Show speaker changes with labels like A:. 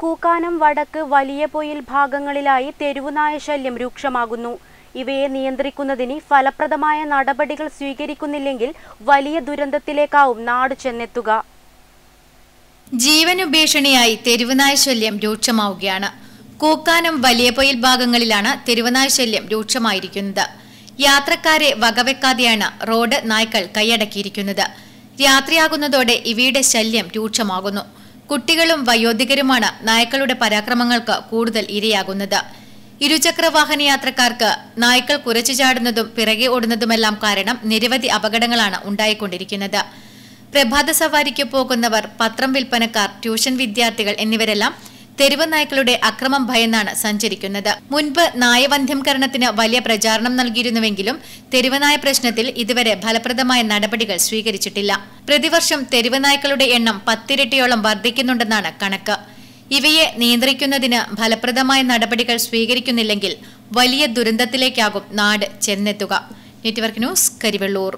A: കൂക്കാനം വടക്ക് വലിയ പൊയിൽ ഭാഗങ്ങളിലായി തെരുവുനായ ശല്യം രൂക്ഷമാകുന്നു. ഇവയെ നിയന്ത്രിക്കുന്നതിന് ഫലപ്രദമായ നടപടികൾ സ്വീകരിക്കുന്നില്ലെങ്കിൽ വലിയ ദുരന്തത്തിലേക്കാവും നാട് ചെന്നെത്തുക.
B: ജീവനുഭീഷണിയായി തെരുവുനായ ശല്യം രൂക്ഷമാവുകയാണ്. കൂക്കാനം വലിയ പൊയിൽ ഭാഗങ്ങളിലാണ് തെരുവുനായ ശല്യം രൂക്ഷമായിരിക്കുന്നത്. യാത്രക്കാരെ വകവെക്കാതെയാണ് റോഡ് നായ്ക്കൾ കൈയടക്കിയിരിക്കുന്നത്. രാത്രിയാകുന്നതോടെ ഇവയുടെ ശല്യം രൂക്ഷമാകുന്നു. കുട്ടികളും വയോധികരുമാണ് നായ്ക്കളുടെ പരാക്രമങ്ങൾക്ക് കൂടുതൽ ഇരയാകുന്നത്. ഇരുചക്രവാഹന യാത്രക്കാർക്ക് നായ്ക്കൾ കുരച്ചു ചാടുന്നതും പിറകെ ഓടുന്നതുമെല്ലാം കാരണം നിരവധി അപകടങ്ങളാണ് ഉണ്ടായിക്കൊണ്ടിരിക്കുന്നത്. പ്രഭാത സവാരിക്ക് പോകുന്നവർ പത്രം വിൽപ്പനക്കാർ ട്യൂഷൻ വിദ്യാർത്ഥികൾ എന്നിവരെല്ലാം തെരുവ് നായ്ക്കളുടെ അക്രമം ഭയന്നാണ് സഞ്ചരിക്കുന്നത്. മുൻപ് നായവന്ധ്യംകരണത്തിന് വലിയ പ്രചാരണം നൽകിയിരുന്നുവെങ്കിലും തെരുവനായ പ്രശ്നത്തിൽ ഇതുവരെ ഫലപ്രദമായ നടപടികൾ സ്വീകരിച്ചിട്ടില്ല. പ്രതിവർഷം തെരുവ് നായ്ക്കളുടെ എണ്ണം പത്തിരട്ടിയോളം വർദ്ധിക്കുന്നുണ്ടെന്നാണ് കണക്ക്. ഇവയെ നിയന്ത്രിക്കുന്നതിന് ഫലപ്രദമായ നടപടികൾ സ്വീകരിക്കുന്നില്ലെങ്കിൽ വലിയ ദുരന്തത്തിലേക്കാകും നാട് ചെന്നെത്തുക. Network news Karivellur.